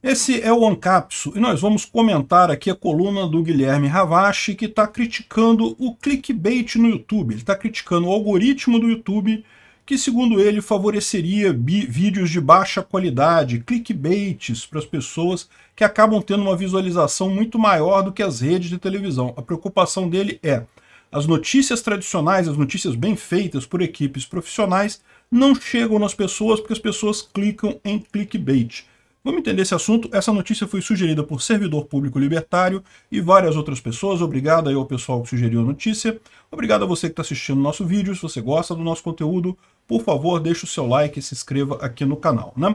Esse é o Ancapso e nós vamos comentar aqui a coluna do Guilherme Ravache que está criticando o clickbait no YouTube. Ele está criticando o algoritmo do YouTube que, segundo ele, favoreceria vídeos de baixa qualidade, clickbaits para as pessoas que acabam tendo uma visualização muito maior do que as redes de televisão. A preocupação dele é as notícias tradicionais, as notícias bem feitas por equipes profissionais, não chegam nas pessoas porque as pessoas clicam em clickbait. Vamos entender esse assunto. Essa notícia foi sugerida por Servidor Público Libertário e várias outras pessoas. Obrigado aí ao pessoal que sugeriu a notícia. Obrigado a você que está assistindo nosso vídeo. Se você gosta do nosso conteúdo, por favor, deixe o seu like e se inscreva aqui no canal. Né?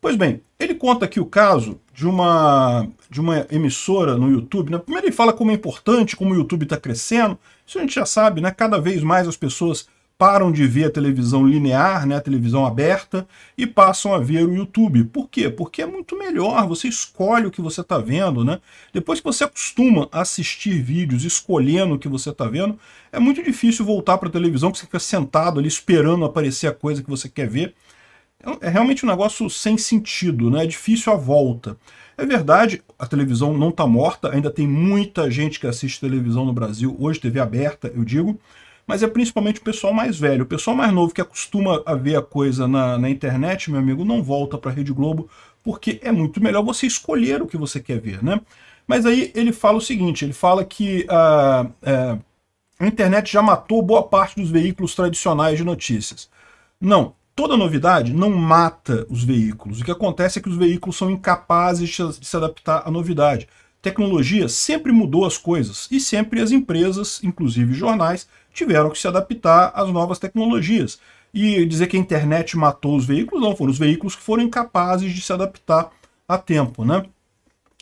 Pois bem, ele conta aqui o caso de uma, de uma emissora no YouTube. Né? Primeiro ele fala como é importante, como o YouTube está crescendo. Isso a gente já sabe, né? cada vez mais as pessoas param de ver a televisão linear, né, a televisão aberta, e passam a ver o YouTube. Por quê? Porque é muito melhor, você escolhe o que você está vendo. Né? Depois que você acostuma a assistir vídeos escolhendo o que você está vendo, é muito difícil voltar para a televisão, que você fica sentado ali esperando aparecer a coisa que você quer ver. É, é realmente um negócio sem sentido, né? é difícil a volta. É verdade, a televisão não está morta, ainda tem muita gente que assiste televisão no Brasil, hoje TV aberta, eu digo, mas é principalmente o pessoal mais velho. O pessoal mais novo que acostuma a ver a coisa na, na internet, meu amigo, não volta para a Rede Globo, porque é muito melhor você escolher o que você quer ver, né? Mas aí ele fala o seguinte, ele fala que a, a, a internet já matou boa parte dos veículos tradicionais de notícias. Não, toda novidade não mata os veículos. O que acontece é que os veículos são incapazes de se adaptar à novidade. Tecnologia sempre mudou as coisas e sempre as empresas, inclusive jornais, tiveram que se adaptar às novas tecnologias. E dizer que a internet matou os veículos, não, foram os veículos que foram incapazes de se adaptar a tempo. Né?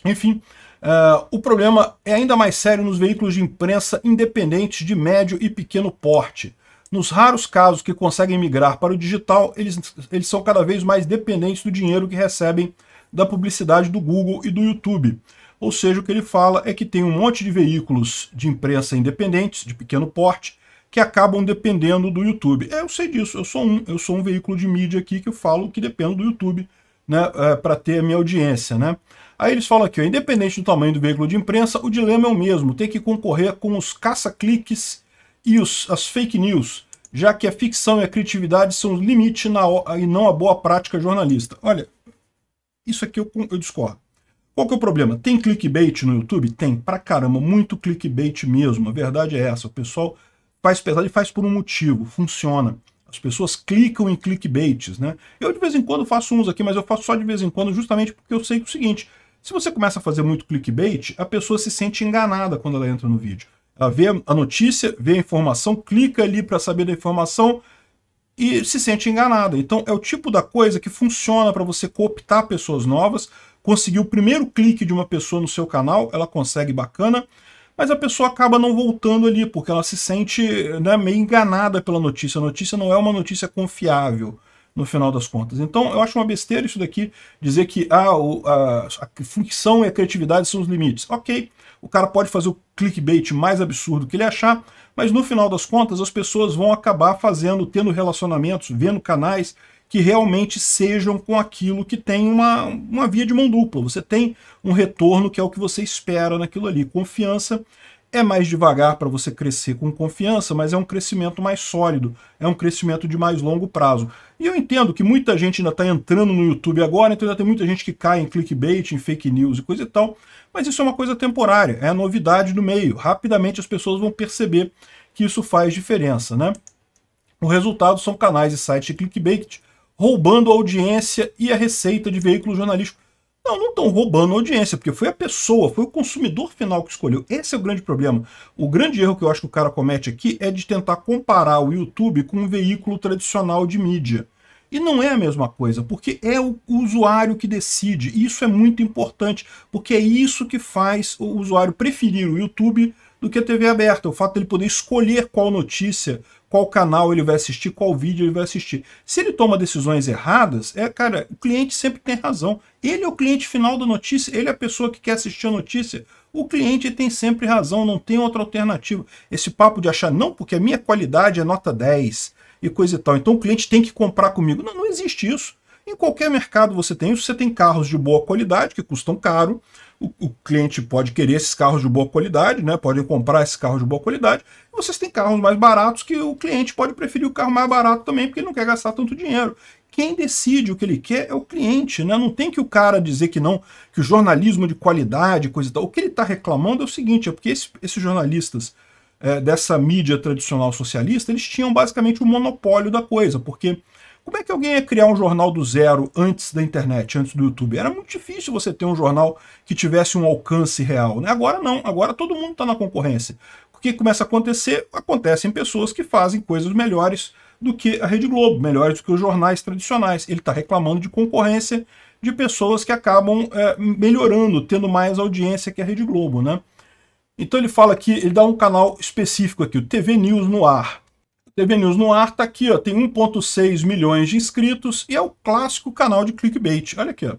Enfim, uh, o problema é ainda mais sério nos veículos de imprensa independentes de médio e pequeno porte. Nos raros casos que conseguem migrar para o digital, eles, eles são cada vez mais dependentes do dinheiro que recebem da publicidade do Google e do YouTube. Ou seja, o que ele fala é que tem um monte de veículos de imprensa independentes, de pequeno porte, que acabam dependendo do YouTube. É, eu sei disso, eu sou um, eu sou um veículo de mídia aqui que eu falo que dependo do YouTube né, é, para ter a minha audiência. Né? Aí eles falam aqui, ó, independente do tamanho do veículo de imprensa, o dilema é o mesmo, tem que concorrer com os caça-cliques e os, as fake news, já que a ficção e a criatividade são os limites na, e não a boa prática jornalista. Olha, isso aqui eu, eu discordo. Qual que é o problema? Tem clickbait no YouTube? Tem, pra caramba, muito clickbait mesmo. A verdade é essa, o pessoal faz pesado e faz por um motivo, funciona. As pessoas clicam em clickbaits, né? Eu de vez em quando faço uns aqui, mas eu faço só de vez em quando justamente porque eu sei o seguinte, se você começa a fazer muito clickbait, a pessoa se sente enganada quando ela entra no vídeo. Ela vê a notícia, vê a informação, clica ali para saber da informação e se sente enganada. Então é o tipo da coisa que funciona para você cooptar pessoas novas, conseguir o primeiro clique de uma pessoa no seu canal, ela consegue bacana, mas a pessoa acaba não voltando ali, porque ela se sente né, meio enganada pela notícia. A notícia não é uma notícia confiável, no final das contas. Então, eu acho uma besteira isso daqui, dizer que ah, o, a, a ficção e a criatividade são os limites. Ok, o cara pode fazer o clickbait mais absurdo que ele achar, mas no final das contas as pessoas vão acabar fazendo, tendo relacionamentos, vendo canais que realmente sejam com aquilo que tem uma, uma via de mão dupla. Você tem um retorno que é o que você espera naquilo ali. Confiança é mais devagar para você crescer com confiança, mas é um crescimento mais sólido, é um crescimento de mais longo prazo. E eu entendo que muita gente ainda está entrando no YouTube agora, então ainda tem muita gente que cai em clickbait, em fake news e coisa e tal, mas isso é uma coisa temporária, é a novidade do meio. Rapidamente as pessoas vão perceber que isso faz diferença, né? O resultado são canais e sites de clickbait roubando a audiência e a receita de veículo jornalístico. Não, não estão roubando audiência, porque foi a pessoa, foi o consumidor final que escolheu. Esse é o grande problema. O grande erro que eu acho que o cara comete aqui é de tentar comparar o YouTube com um veículo tradicional de mídia. E não é a mesma coisa, porque é o usuário que decide. E isso é muito importante, porque é isso que faz o usuário preferir o YouTube do que a TV aberta. O fato dele poder escolher qual notícia qual canal ele vai assistir, qual vídeo ele vai assistir. Se ele toma decisões erradas, é, cara, o cliente sempre tem razão. Ele é o cliente final da notícia, ele é a pessoa que quer assistir a notícia. O cliente tem sempre razão, não tem outra alternativa. Esse papo de achar, não, porque a minha qualidade é nota 10 e coisa e tal, então o cliente tem que comprar comigo. Não, não existe isso. Em qualquer mercado você tem isso, você tem carros de boa qualidade, que custam caro, o, cliente pode querer esses carros de boa qualidade, né? Podem comprar esses carros de boa qualidade. E vocês têm carros mais baratos que o cliente pode preferir o carro mais barato também, porque ele não quer gastar tanto dinheiro. Quem decide o que ele quer é o cliente, né? Não tem que o cara dizer que não, que o jornalismo de qualidade, coisa e tal. O que ele está reclamando é o seguinte: é porque esse, esses jornalistas é, dessa mídia tradicional socialista, eles tinham basicamente o um monopólio da coisa, porque como é que alguém ia criar um jornal do zero antes da internet, antes do YouTube? Era muito difícil você ter um jornal que tivesse um alcance real. Né? Agora não, agora todo mundo está na concorrência. O que começa a acontecer? Acontecem pessoas que fazem coisas melhores do que a Rede Globo, melhores do que os jornais tradicionais. Ele está reclamando de concorrência de pessoas que acabam é, melhorando, tendo mais audiência que a Rede Globo. Né? Então ele fala aqui, ele dá um canal específico aqui, o TV News no ar. TV News no ar tá aqui, ó, tem 1.6 milhões de inscritos e é o clássico canal de clickbait. Olha aqui, ó.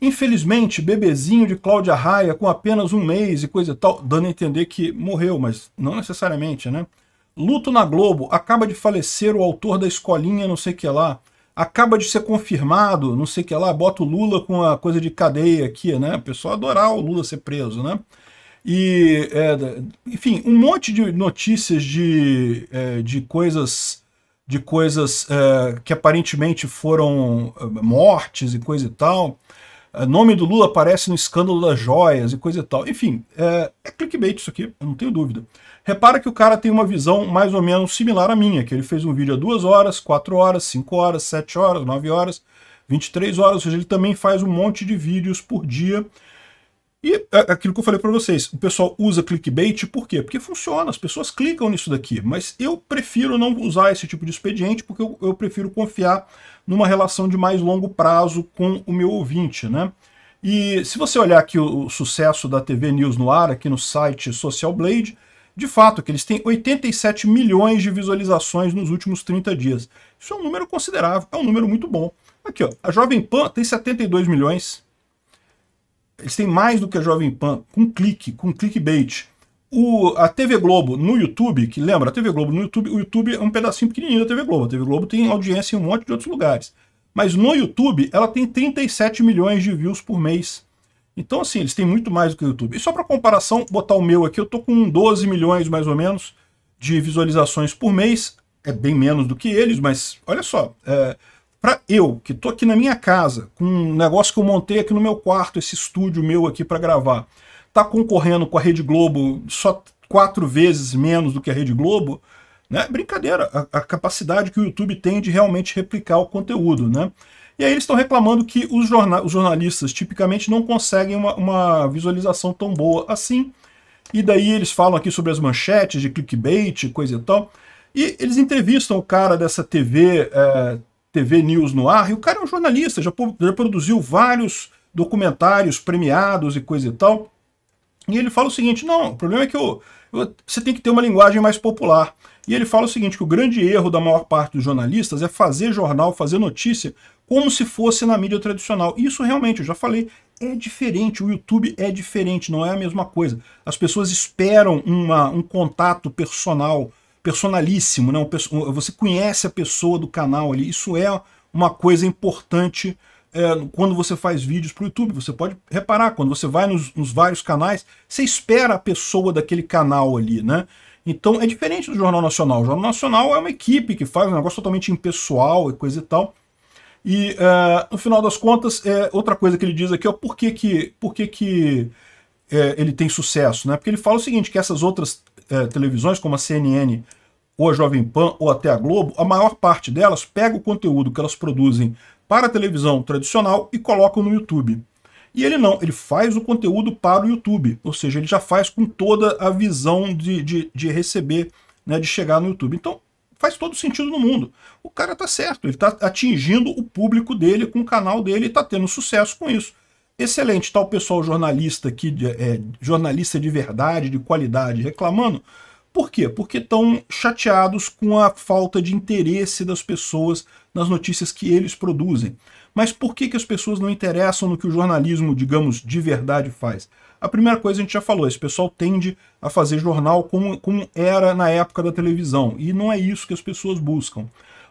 Infelizmente, bebezinho de Cláudia Raia com apenas um mês e coisa e tal, dando a entender que morreu, mas não necessariamente, né? Luto na Globo, acaba de falecer o autor da escolinha, não sei que lá. Acaba de ser confirmado, não sei que lá, bota o Lula com a coisa de cadeia aqui, né? O pessoal adorar o Lula ser preso, né? E, é, enfim, um monte de notícias de, é, de coisas de coisas é, que aparentemente foram é, mortes e coisa e tal. É, nome do Lula aparece no escândalo das joias e coisa e tal. Enfim, é, é clickbait isso aqui, eu não tenho dúvida. Repara que o cara tem uma visão mais ou menos similar à minha, que ele fez um vídeo a 2 horas, 4 horas, 5 horas, 7 horas, 9 horas, 23 horas, ou seja, ele também faz um monte de vídeos por dia e aquilo que eu falei para vocês, o pessoal usa clickbait por quê? Porque funciona, as pessoas clicam nisso daqui, mas eu prefiro não usar esse tipo de expediente porque eu, eu prefiro confiar numa relação de mais longo prazo com o meu ouvinte, né? E se você olhar aqui o, o sucesso da TV News no ar, aqui no site Social Blade, de fato, que eles têm 87 milhões de visualizações nos últimos 30 dias. Isso é um número considerável, é um número muito bom. Aqui, ó, a Jovem Pan tem 72 milhões, eles têm mais do que a Jovem Pan, com clique, com clickbait. O, a TV Globo no YouTube, que lembra, a TV Globo no YouTube, o YouTube é um pedacinho pequenininho da TV Globo. A TV Globo tem audiência em um monte de outros lugares. Mas no YouTube, ela tem 37 milhões de views por mês. Então, assim, eles têm muito mais do que o YouTube. E só para comparação, botar o meu aqui, eu tô com 12 milhões mais ou menos de visualizações por mês. É bem menos do que eles, mas olha só, é, para eu, que estou aqui na minha casa, com um negócio que eu montei aqui no meu quarto, esse estúdio meu aqui para gravar, tá concorrendo com a Rede Globo só quatro vezes menos do que a Rede Globo, né? Brincadeira, a, a capacidade que o YouTube tem de realmente replicar o conteúdo, né? E aí eles estão reclamando que os, jorna os, jornalistas tipicamente não conseguem uma, uma, visualização tão boa assim. E daí eles falam aqui sobre as manchetes de clickbait, coisa e tal. E eles entrevistam o cara dessa TV é, TV News no ar, e o cara é um jornalista, já, já produziu vários documentários premiados e coisa e tal. E ele fala o seguinte: não, o problema é que eu, eu, você tem que ter uma linguagem mais popular. E ele fala o seguinte: que o grande erro da maior parte dos jornalistas é fazer jornal, fazer notícia, como se fosse na mídia tradicional. Isso realmente, eu já falei, é diferente. O YouTube é diferente, não é a mesma coisa. As pessoas esperam uma, um contato personal personalíssimo, né? você conhece a pessoa do canal ali, isso é uma coisa importante é, quando você faz vídeos para o YouTube. Você pode reparar, quando você vai nos, nos, vários canais, você espera a pessoa daquele canal ali, né? Então é diferente do Jornal Nacional. O Jornal Nacional é uma equipe que faz um negócio totalmente impessoal e coisa e tal. E uh, no final das contas, é, outra coisa que ele diz aqui é por que, que, por que, que é, ele tem sucesso, né? Porque ele fala o seguinte, que essas outras é, televisões, como a CNN ou a Jovem Pan ou até a Globo, a maior parte delas pega o conteúdo que elas produzem para a televisão tradicional e colocam no YouTube. E ele não, ele faz o conteúdo para o YouTube, ou seja, ele já faz com toda a visão de, de, de receber, né, de chegar no YouTube. Então, faz todo sentido no mundo. O cara tá certo, ele tá atingindo o público dele com o canal dele e tá tendo sucesso com isso. Excelente, tá o pessoal jornalista aqui, é, jornalista de verdade, de qualidade, reclamando. Por quê? Porque estão chateados com a falta de interesse das pessoas nas notícias que eles produzem. Mas por que, que as pessoas não interessam no que o jornalismo, digamos, de verdade faz? A primeira coisa a gente já falou, esse pessoal tende a fazer jornal como, como era na época da televisão, e não é isso que as pessoas buscam.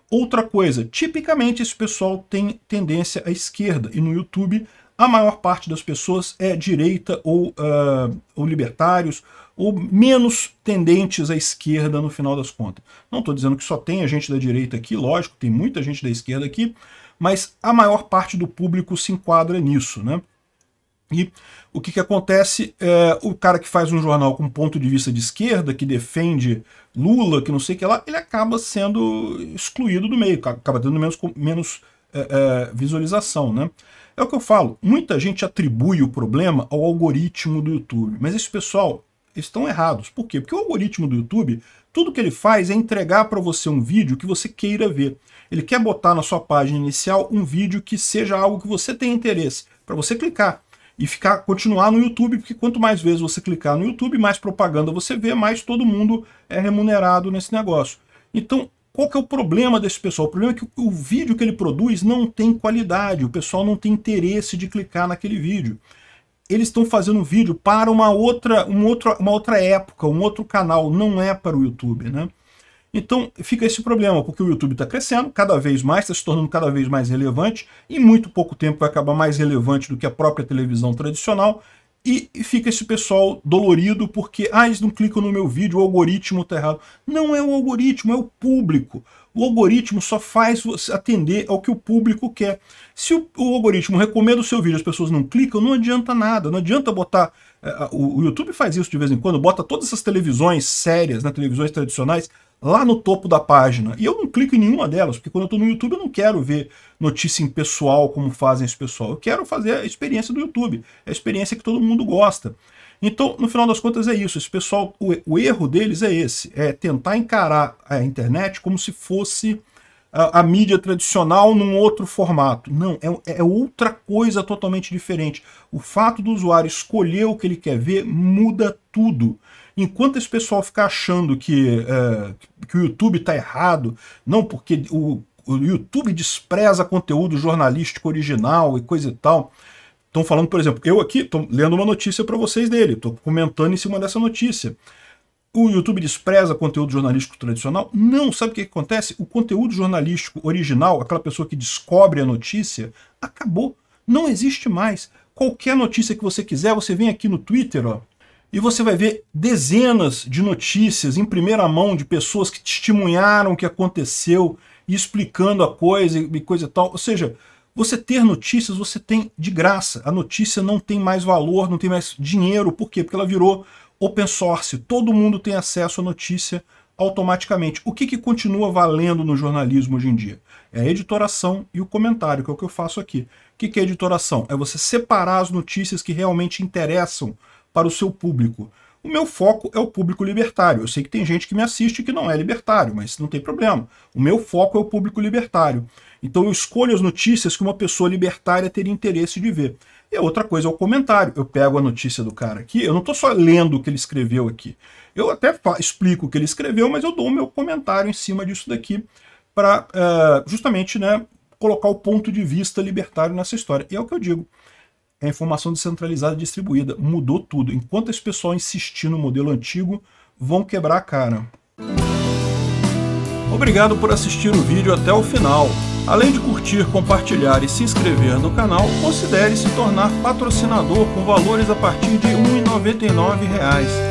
Outra coisa, tipicamente esse pessoal tem tendência à esquerda, e no YouTube a maior parte das pessoas é direita ou, uh, ou libertários, ou menos tendentes à esquerda no final das contas. Não estou dizendo que só tem a gente da direita aqui, lógico, tem muita gente da esquerda aqui, mas a maior parte do público se enquadra nisso, né? E o que, que acontece? É, o cara que faz um jornal com ponto de vista de esquerda, que defende Lula, que não sei o que lá, ele acaba sendo excluído do meio, acaba tendo menos, menos é, é, visualização, né? É o que eu falo, muita gente atribui o problema ao algoritmo do YouTube, mas esse pessoal estão errados. Por quê? Porque o algoritmo do YouTube, tudo que ele faz é entregar para você um vídeo que você queira ver. Ele quer botar na sua página inicial um vídeo que seja algo que você tem interesse, para você clicar e ficar continuar no YouTube, porque quanto mais vezes você clicar no YouTube, mais propaganda você vê, mais todo mundo é remunerado nesse negócio. Então, qual que é o problema desse pessoal? O problema é que o vídeo que ele produz não tem qualidade, o pessoal não tem interesse de clicar naquele vídeo. Eles estão fazendo um vídeo para uma outra, uma, outra, uma outra época, um outro canal, não é para o YouTube, né? Então fica esse problema, porque o YouTube está crescendo cada vez mais, está se tornando cada vez mais relevante, e muito pouco tempo vai acabar mais relevante do que a própria televisão tradicional, e fica esse pessoal dolorido porque, ah, eles não clicam no meu vídeo, o algoritmo está errado. Não é o algoritmo, é o público. O algoritmo só faz você atender ao que o público quer. Se o, o algoritmo recomenda o seu vídeo as pessoas não clicam, não adianta nada. Não adianta botar... Uh, o, o, YouTube faz isso de vez em quando, bota todas essas televisões sérias, né, televisões tradicionais, lá no topo da página. E eu não clico em nenhuma delas, porque quando eu estou no YouTube eu não quero ver notícia pessoal como fazem esse pessoal. Eu quero fazer a experiência do YouTube, é a experiência que todo mundo gosta. Então, no final das contas é isso, esse pessoal, o, o erro deles é esse, é tentar encarar a internet como se fosse a, a mídia tradicional num outro formato. Não, é, é outra coisa totalmente diferente. O fato do usuário escolher o que ele quer ver muda tudo. Enquanto esse pessoal ficar achando que, é, que o YouTube está errado, não porque o, o YouTube despreza conteúdo jornalístico original e coisa e tal. Estão falando, por exemplo, eu aqui estou lendo uma notícia para vocês dele, estou comentando em cima dessa notícia. O YouTube despreza conteúdo jornalístico tradicional? Não, sabe o que, que acontece? O conteúdo jornalístico original, aquela pessoa que descobre a notícia, acabou. Não existe mais. Qualquer notícia que você quiser, você vem aqui no Twitter, ó, e você vai ver dezenas de notícias em primeira mão de pessoas que testemunharam o que aconteceu e explicando a coisa e coisa e tal. Ou seja, você ter notícias, você tem de graça. A notícia não tem mais valor, não tem mais dinheiro. Por quê? Porque ela virou open source. Todo mundo tem acesso à notícia automaticamente. O que, que continua valendo no jornalismo hoje em dia? É a editoração e o comentário, que é o que eu faço aqui. O que, que é editoração? É você separar as notícias que realmente interessam para o seu público. O meu foco é o público libertário. Eu sei que tem gente que me assiste que não é libertário, mas não tem problema. O meu foco é o público libertário. Então eu escolho as notícias que uma pessoa libertária teria interesse de ver. E a outra coisa é o comentário. Eu pego a notícia do cara aqui, eu não estou só lendo o que ele escreveu aqui. Eu até explico o que ele escreveu, mas eu dou o meu comentário em cima disso daqui para uh, eh, justamente né, colocar o ponto de vista libertário nessa história. E é o que eu digo é a informação descentralizada distribuída. Mudou tudo. Enquanto esse pessoal insistir no modelo antigo, vão quebrar a cara. Obrigado por assistir o vídeo até o final. Além de curtir, compartilhar e se inscrever no canal, considere se tornar patrocinador com valores a partir de R$ 1,99